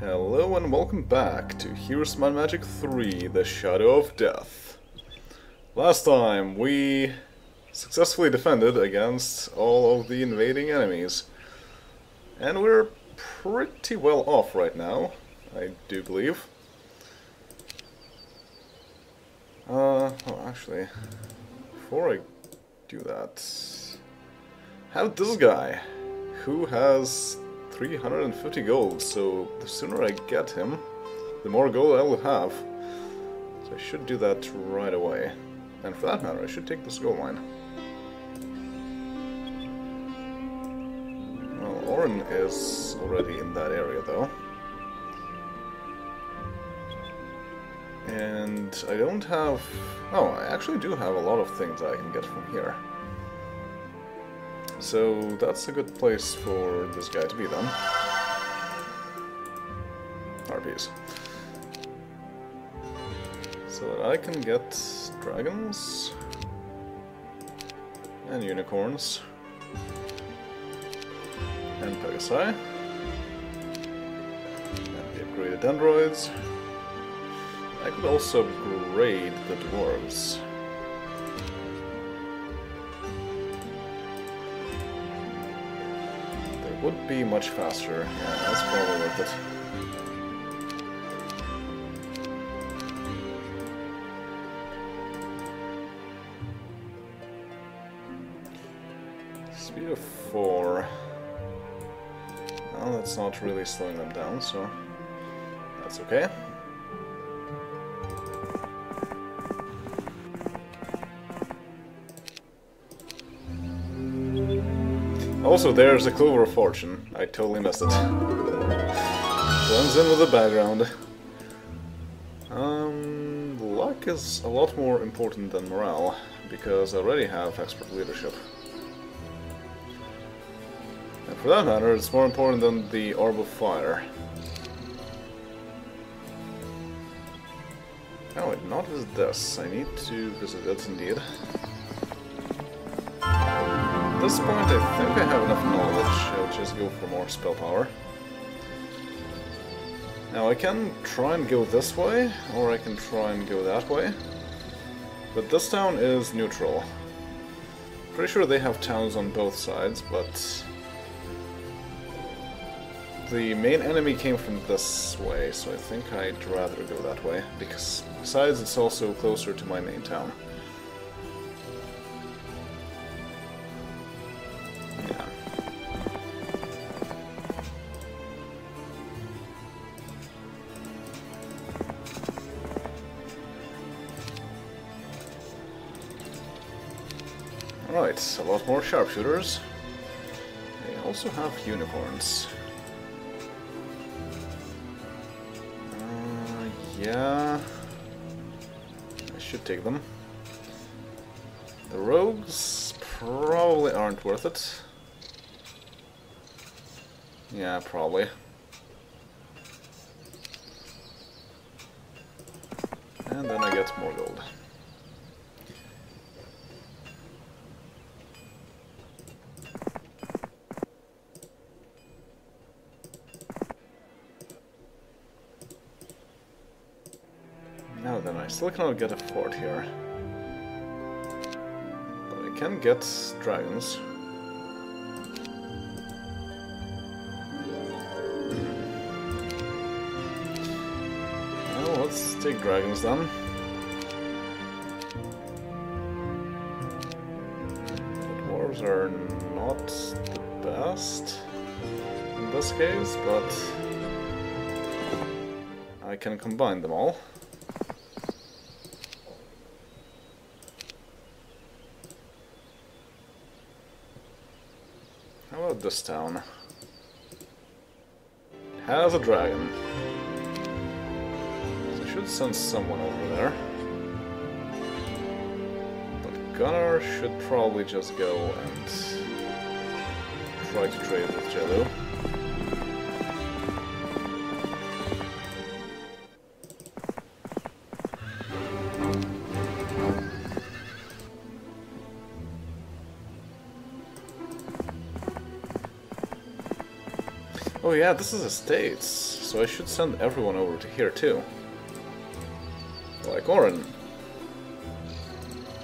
Hello and welcome back to Heroes Might and Magic 3, The Shadow of Death. Last time we successfully defended against all of the invading enemies. And we're pretty well off right now, I do believe. Uh, oh, actually, before I do that, have this guy, who has 350 gold, so the sooner I get him, the more gold I will have. So I should do that right away. And for that matter, I should take this gold mine. Well, Orrin is already in that area, though. And I don't have... Oh, I actually do have a lot of things I can get from here. So that's a good place for this guy to be then. RPs. So that I can get dragons and unicorns and Pegasi and the upgraded dendroids. I could also upgrade the dwarves. Would be much faster. Yeah, that's probably worth it. Speed of 4. Well, that's not really slowing them down, so that's okay. Also, there's a Clover of Fortune. I totally missed it. Blends in with the background. Um, luck is a lot more important than morale, because I already have expert leadership. And for that matter, it's more important than the Orb of Fire. Oh, wait, not visit this. I need to visit it indeed. At this point, I think I have enough knowledge. I'll just go for more spell power. Now, I can try and go this way, or I can try and go that way. But this town is neutral. Pretty sure they have towns on both sides, but... The main enemy came from this way, so I think I'd rather go that way, because besides it's also closer to my main town. Alright, a lot more sharpshooters. They also have unicorns. Uh, yeah. I should take them. The rogues probably aren't worth it. Yeah, probably. And then I get more gold. Now then, I still cannot get a fort here. But I can get dragons. Well, let's take dragons then. The dwarves are not the best in this case, but I can combine them all. About this town? Has a dragon. So I should send someone over there. But Gunnar should probably just go and try to trade with Gelu. Oh yeah, this is estates, so I should send everyone over to here too. Like Orrin.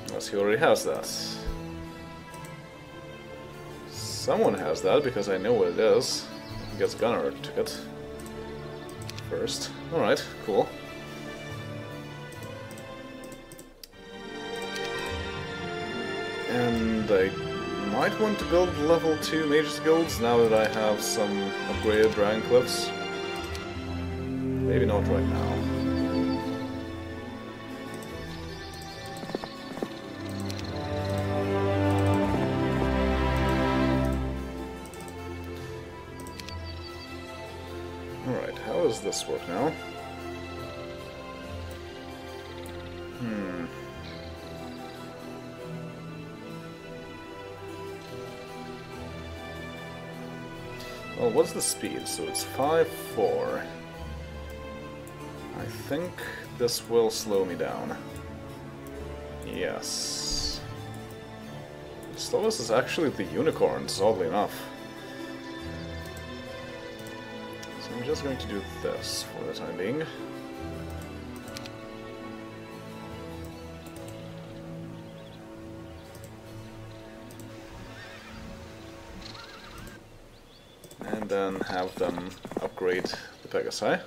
Unless he already has that. Someone has that, because I know what it is. I guess Gunnar took it. First. Alright, cool. And I might want to build level 2 Mages Guilds now that I have some upgraded Dragon Cliffs. Maybe not right now. Alright, how does this work now? What's the speed? So it's 5, 4. I think this will slow me down. Yes. Slowest is actually the unicorns, oddly enough. So I'm just going to do this for the time being. Then have them upgrade the Pegasi.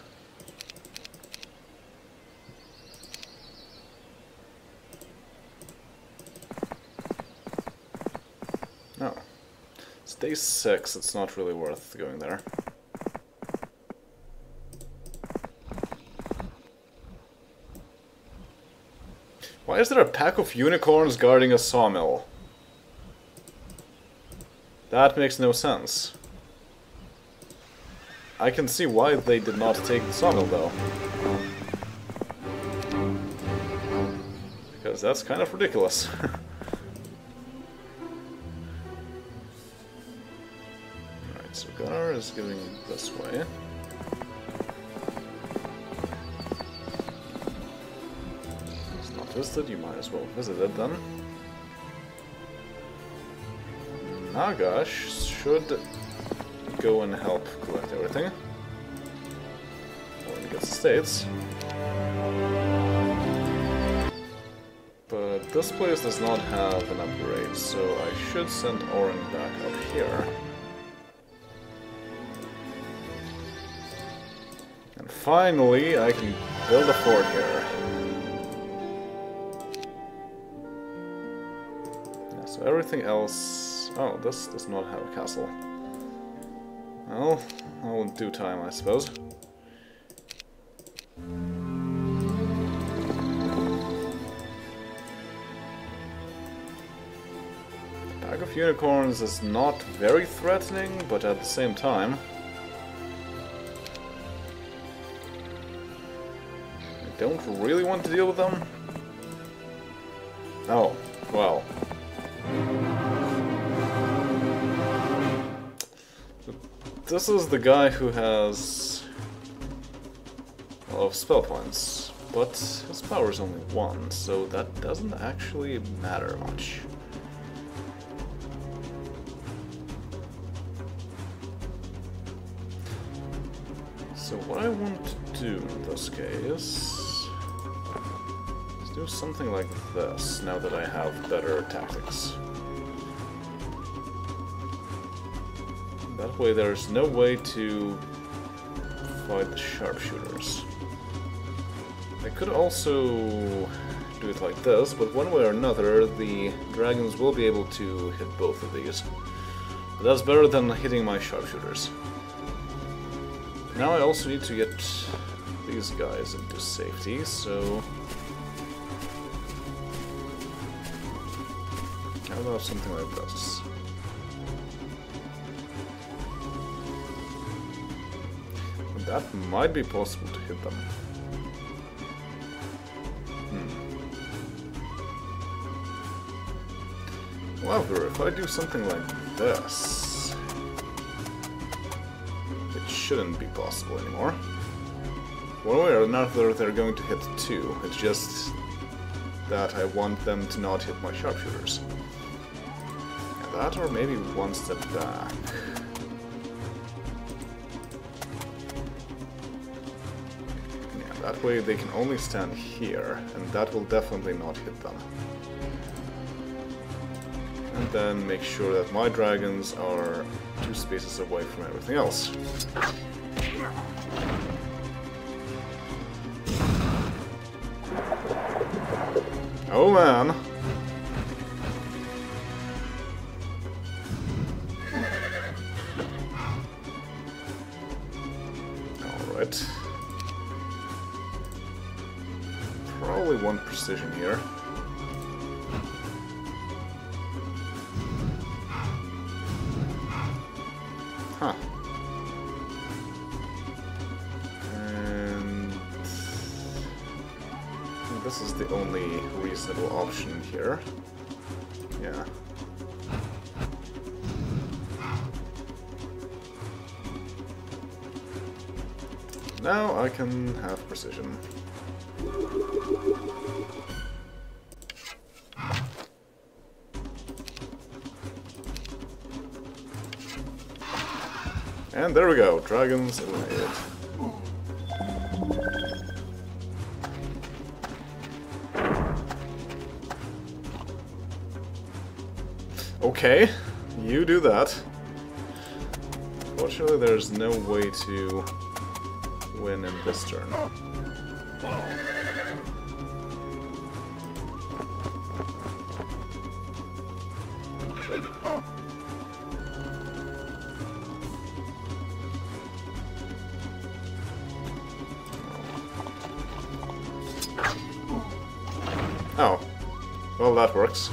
No. It's day 6, it's not really worth going there. Why is there a pack of unicorns guarding a sawmill? That makes no sense. I can see why they did not take the sawmill, though. Because that's kind of ridiculous. Alright, so Gunnar is going this way. It's not visited, you might as well visit it then. Nagash should go and help collect everything. When he gets states. But this place does not have an upgrade, so I should send Orrin back up here. And finally, I can build a fort here. Yeah, so everything else... Oh, this does not have a castle. Well, all in due time, I suppose. Pack of Unicorns is not very threatening, but at the same time... I don't really want to deal with them. This is the guy who has a lot of spell points, but his power is only one, so that doesn't actually matter much. So what I want to do in this case is do something like this, now that I have better tactics. Way there's no way to fight the sharpshooters. I could also do it like this, but one way or another the dragons will be able to hit both of these. But that's better than hitting my sharpshooters. Now I also need to get these guys into safety, so... How about something like this? That might be possible to hit them. Hmm. However, if I do something like this, it shouldn't be possible anymore. One way or another, they're going to hit two. It's just that I want them to not hit my sharpshooters. That or maybe one step back. Way they can only stand here, and that will definitely not hit them. And then make sure that my dragons are two spaces away from everything else. Oh man! Alright. Probably one precision here. Huh. And this is the only reasonable option here. Yeah. Now I can have precision. There we go, dragons eliminated. Okay, you do that. Fortunately, there's no way to win in this turn. That works.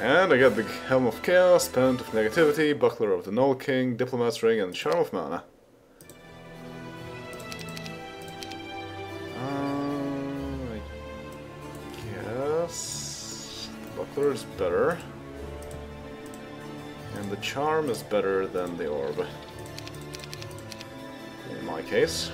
And I get the Helm of Chaos, Pendant of Negativity, Buckler of the Gnoll King, Diplomat's Ring, and Charm of Mana. Better. And the Charm is better than the Orb. In my case.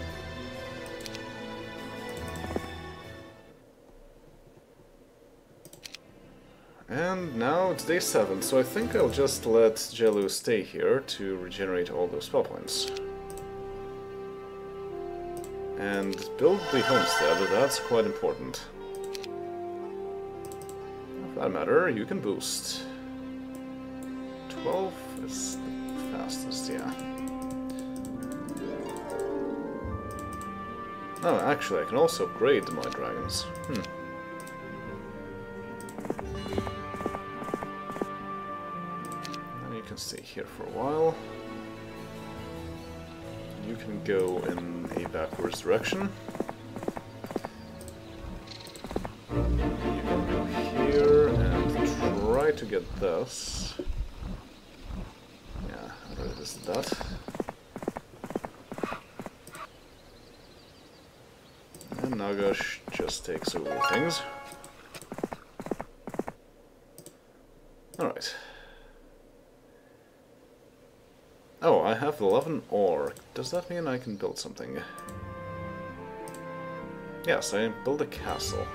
And now it's day 7, so I think I'll just let Gelu stay here to regenerate all those spell points. And build the homestead, that's quite important. That matter, you can boost. 12 is the fastest, yeah. Oh, actually, I can also upgrade my dragons. Hmm. You can stay here for a while. You can go in a backwards direction. To get this. Yeah, visited that. And Nagash just takes over things. Alright. Oh, I have 11 ore. Does that mean I can build something? Yes, I build a castle.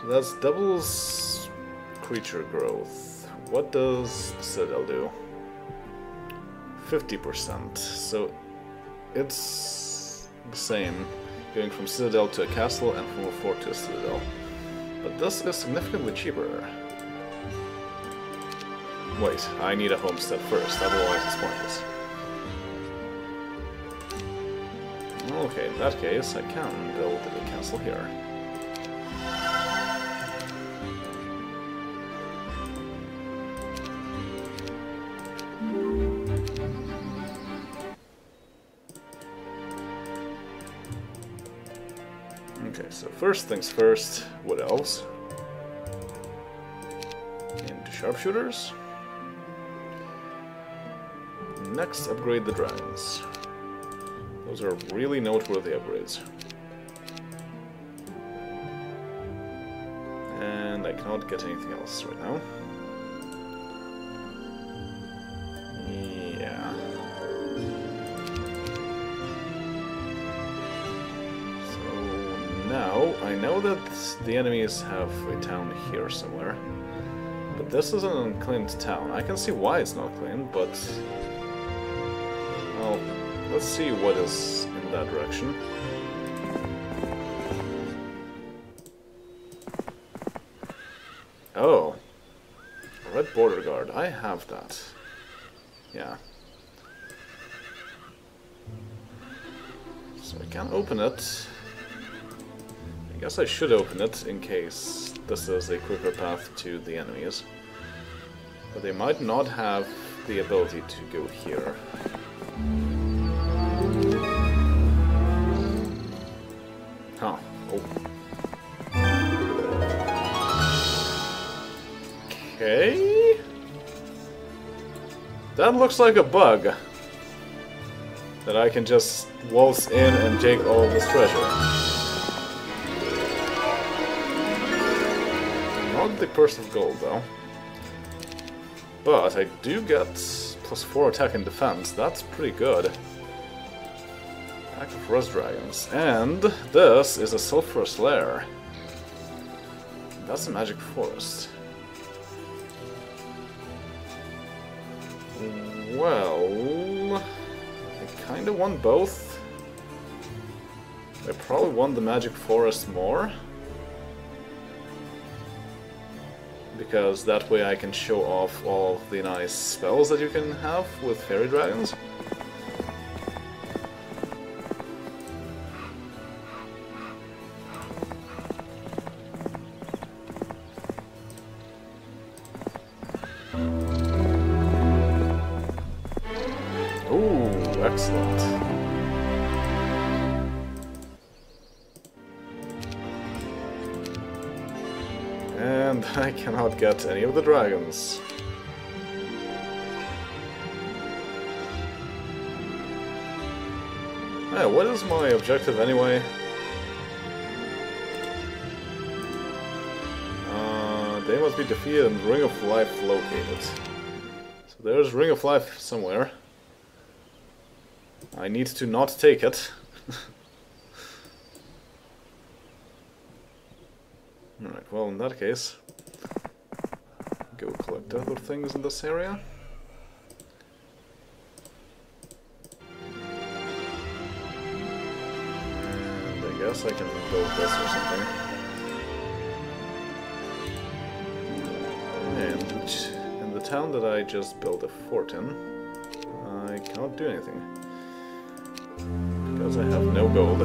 So that's doubles creature growth. What does Citadel do? 50%. So it's the same, going from Citadel to a castle and from a fort to a Citadel. But this is significantly cheaper. Wait, I need a homestead first, otherwise it's pointless. Okay, in that case, I can build a castle here. First things first, what else? Into sharpshooters. Next, upgrade the dragons. Those are really noteworthy upgrades. And I cannot get anything else right now. Know that the enemies have a town here somewhere. But this is an unclaimed town. I can see why it's not claimed, but... Well, let's see what is in that direction. Oh. Red border guard. I have that. Yeah. So I can open it. I guess I should open it in case this is a quicker path to the enemies. But they might not have the ability to go here. Huh. Oh. Okay. That looks like a bug. That I can just waltz in and take all this treasure. Not the purse of gold, though. But I do get plus 4 attack and defense. That's pretty good. Pack of Rust Dragons. And this is a Sulphurous Lair. That's a magic forest. Well, I kind of want both. I probably want the magic forest more. Because that way I can show off all the nice spells that you can have with fairy dragons. Get any of the dragons. Yeah, what is my objective anyway? Uh, they must be defeated and Ring of Life located. So there's Ring of Life somewhere. I need to not take it. Alright, well in that case, collect other things in this area. And I guess I can build this or something. And in the town that I just built a fort in, I cannot do anything. Because I have no gold.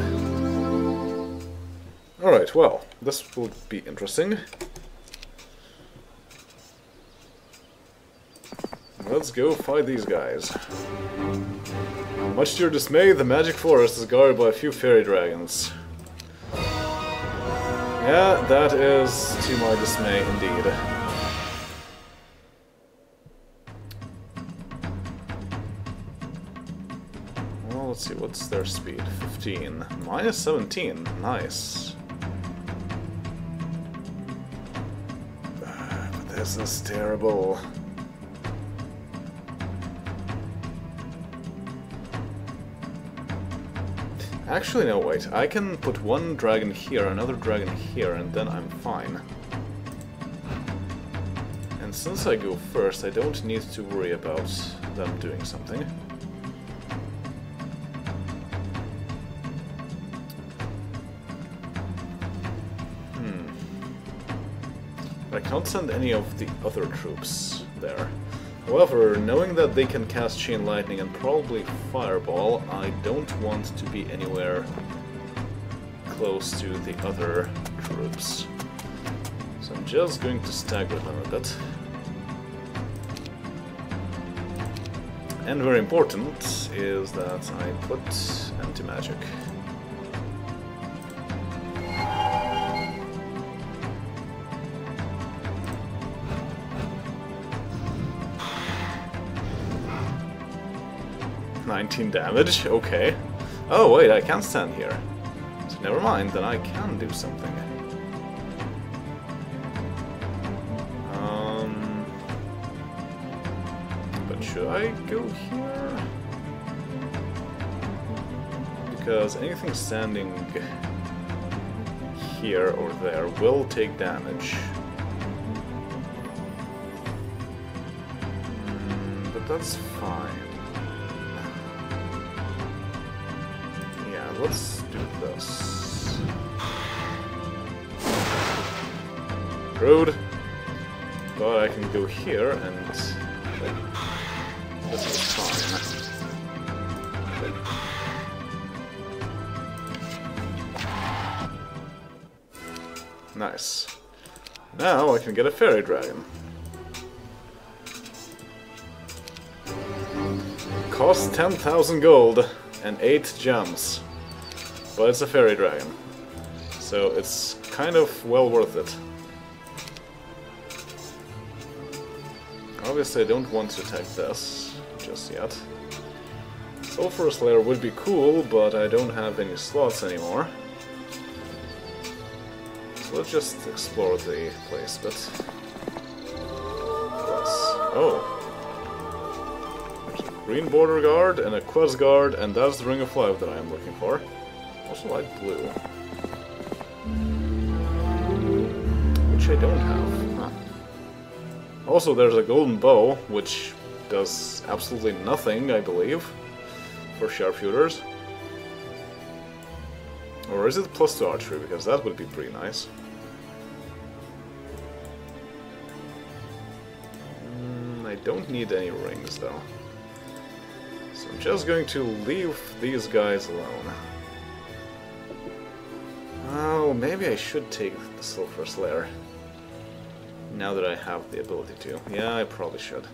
Alright, well, this will be interesting. Let's go fight these guys. Much to your dismay, the magic forest is guarded by a few fairy dragons. Yeah, that is to my dismay indeed. Well, let's see, what's their speed? 15. Minus 17. Nice. Ah, this is terrible. Actually, no, wait. I can put one dragon here, another dragon here, and then I'm fine. And since I go first, I don't need to worry about them doing something. Hmm. I can't send any of the other troops there. However, knowing that they can cast Chain Lightning and probably Fireball, I don't want to be anywhere close to the other troops. So I'm just going to stagger them a bit. And very important is that I put anti-magic. Nineteen damage, okay. Oh wait, I can stand here. So never mind, then I can do something. Um, but should I go here? Because anything standing here or there will take damage. Mm, but that's fine. Let's do this. Rude. But I can go here and... This is fine. Nice. Now I can get a fairy dragon. Cost 10,000 gold and 8 gems. But it's a fairy dragon. So it's kind of well worth it. Obviously I don't want to attack this just yet. Sulphurous Lair would be cool, but I don't have any slots anymore. So let's just explore the place a bit. Oh. There's a green border guard and a quest guard, and that's the Ring of Life that I am looking for. Also like blue. Which I don't have. Also, there's a golden bow, which does absolutely nothing, I believe, for sharpshooters. Or is it plus 2 archery? Because that would be pretty nice. Mm, I don't need any rings, though. So I'm just going to leave these guys alone. Oh, maybe I should take the Sulphurous Lair. Now that I have the ability to. Yeah, I probably should.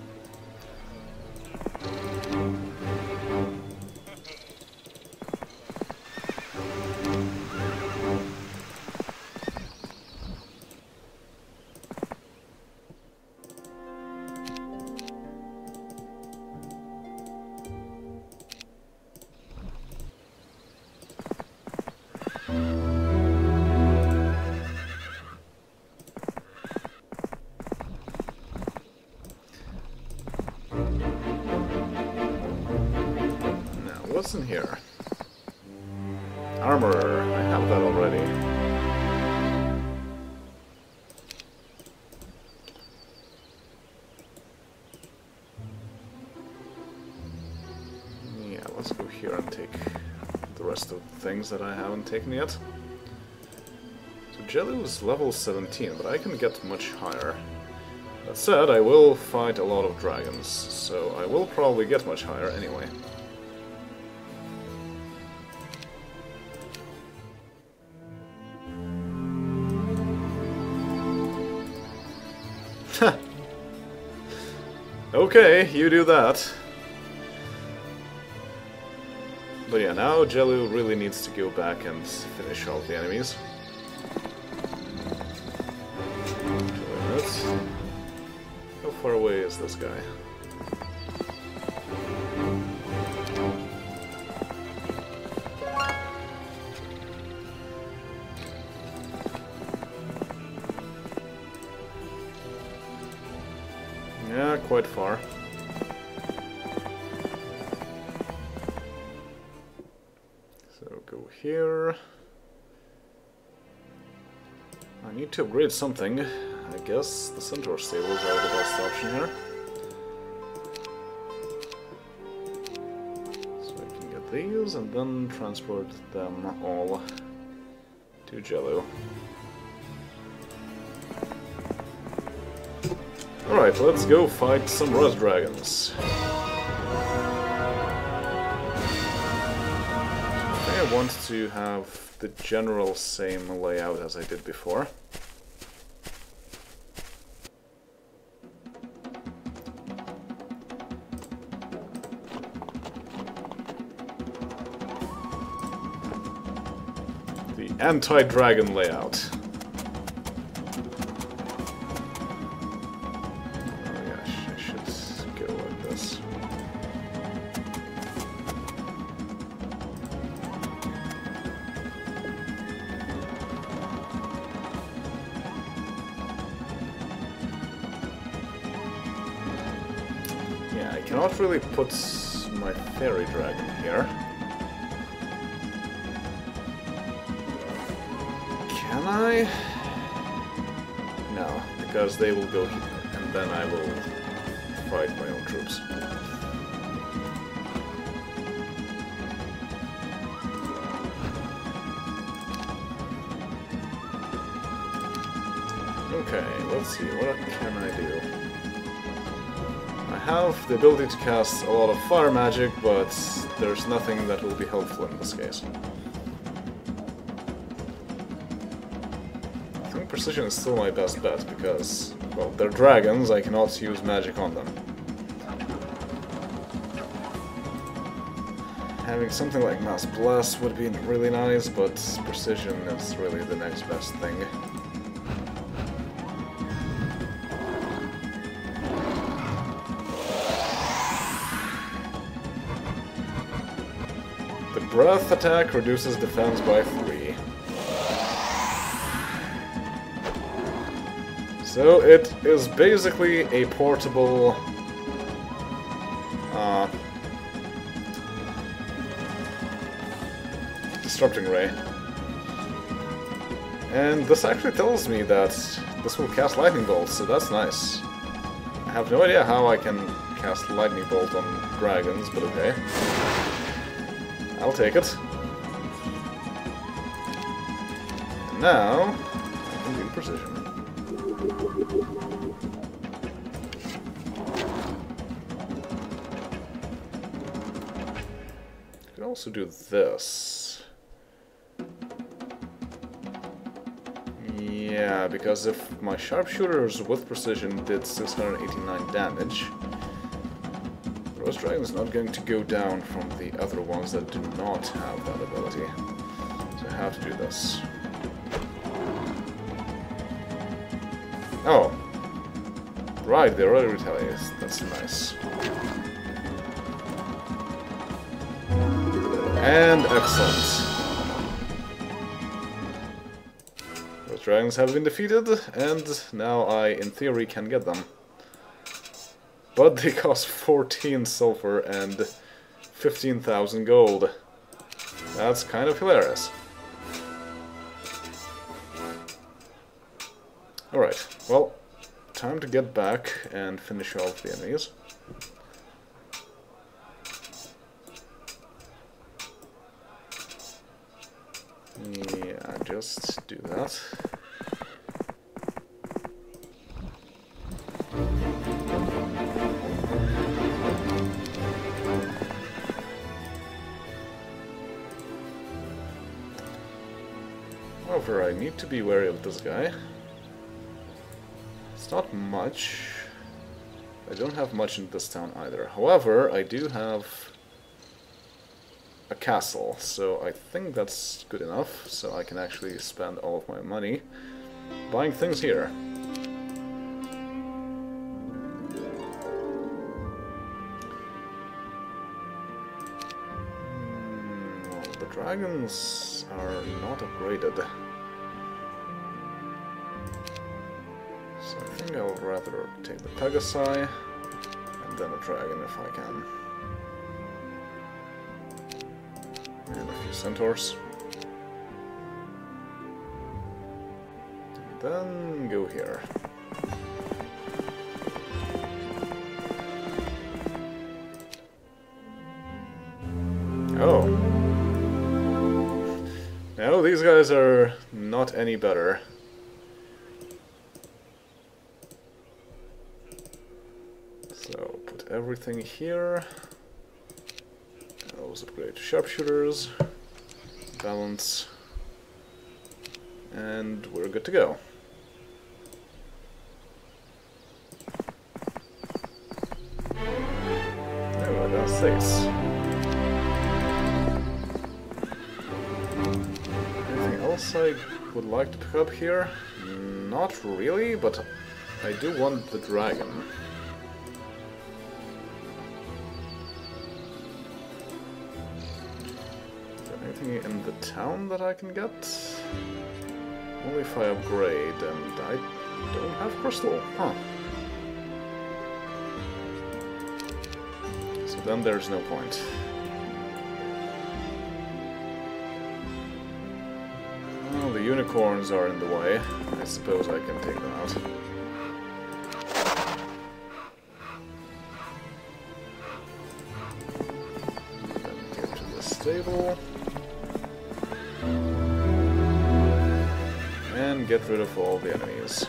Things that I haven't taken yet. So Gelu was level 17, but I can get much higher. That said, I will fight a lot of dragons, so I will probably get much higher anyway. okay, you do that. But yeah, now Gelu really needs to go back and finish all the enemies. How far away is this guy? To upgrade something. I guess the Centaur stables are the best option here. So I can get these and then transport them all to Gelu. Alright, let's go fight some Rust Dragons. I want to have the general same layout as I did before. Anti-dragon layout. Can I? No, because they will go here, and then I will fight my own troops. Okay, let's see, what can I do? I have the ability to cast a lot of fire magic, but there's nothing that will be helpful in this case. Precision is still my best bet, because, well, they're dragons, I cannot use magic on them. Having something like Mass Blast would be really nice, but precision is really the next best thing. The breath attack reduces defense by So it is basically a portable... Uh, disrupting ray. And this actually tells me that this will cast lightning bolt, so that's nice. I have no idea how I can cast lightning bolt on dragons, but okay. I'll take it. Now, I can do precision. Also do this. Yeah, because if my sharpshooters with precision did 689 damage, Rust Dragon is not going to go down from the other ones that do not have that ability. So I have to do this. Oh. Right, they already retaliate. That's nice. And excellent. The dragons have been defeated, and now I, in theory, can get them. But they cost 14 sulfur and 15,000 gold. That's kind of hilarious. Alright, well, time to get back and finish off the enemies. Yeah, just do that. However, I need to be wary of this guy. It's not much. I don't have much in this town either. However, I do have a castle, so I think that's good enough, so I can actually spend all of my money buying things here. Hmm, well, the dragons are not upgraded. So I think I'll rather take the Pegasi and then a dragon if I can. And a few centaurs. And then go here. Oh. No, these guys are not any better. So, put everything here. Also upgrade sharpshooters. Balance. And we're good to go. Oh, that's six. Anything else I would like to pick up here? Not really, but I do want the dragon. Town that I can get? Only if I upgrade, and I don't have crystal. Huh. So then there's no point. Well, the unicorns are in the way. I suppose I can take them out. Get rid of all the enemies.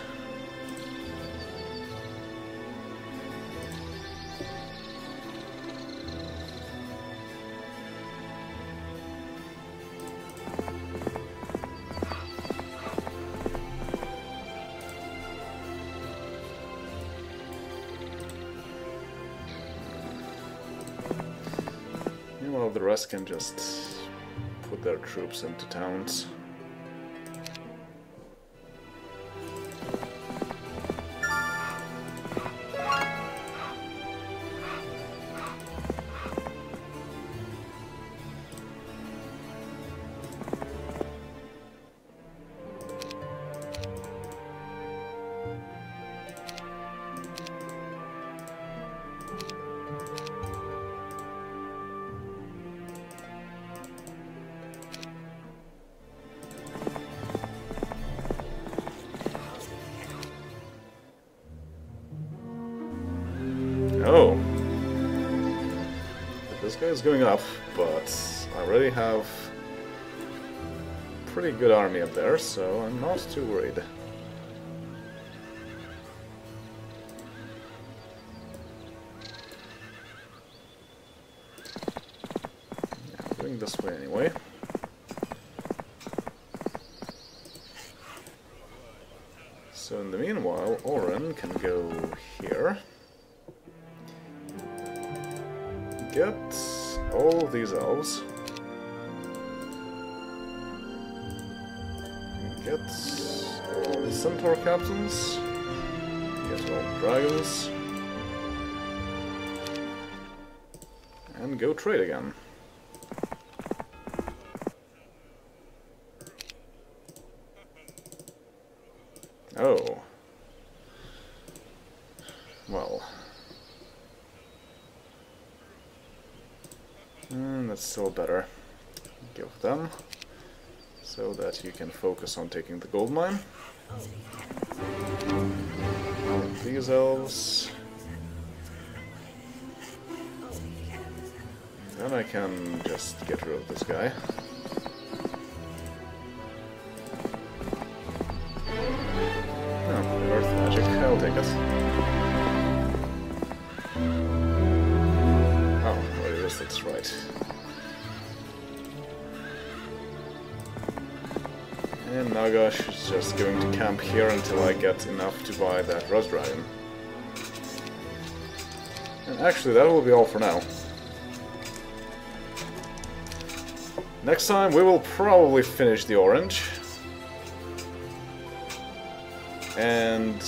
Meanwhile, the rest can just put their troops into towns. Oh. This guy is going up, but I already have pretty good army up there, so I'm not too worried. Captains. Get all dragons. And go trade again. Oh. Well. Mm, that's still better. Give them. So that you can focus on taking the gold mine. These elves. Then I can just get rid of this guy. Nagash is just going to camp here until I get enough to buy that Rust Dragon. And actually, that will be all for now. Next time, we will probably finish the orange. And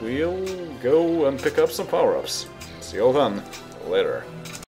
we'll go and pick up some power-ups. See you all then. Later.